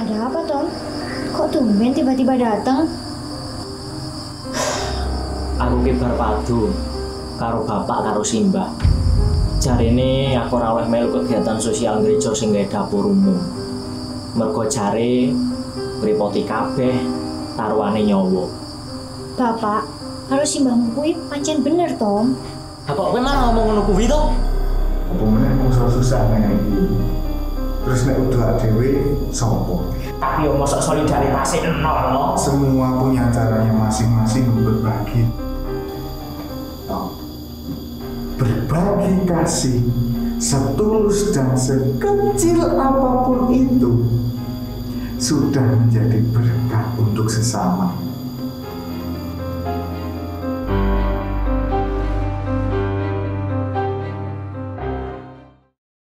Ada apa, Tom? Kok tumben tiba-tiba datang? Aku kibar padu karo bapak karo simbah. Jarine aku ora oleh melu kegiatan sosial gereja sing gawe dapur umum. Mergo jare ngripoti kabeh taruhane nyawa. Bapak, kalau simbahmu kuwi pancen bener, Tom. Bapak kowe malah ngomong ngono kuwi to? Apa meneh musuh susah nek iki. Terus nek udah dhewe sopo? Tapi yo mosok solidaritasnya nol no. Semua punya caranya masing-masing berbagi. Toh, Berbagi kasih setulus dan sekecil apa pun itu sudah menjadi berkat untuk sesama.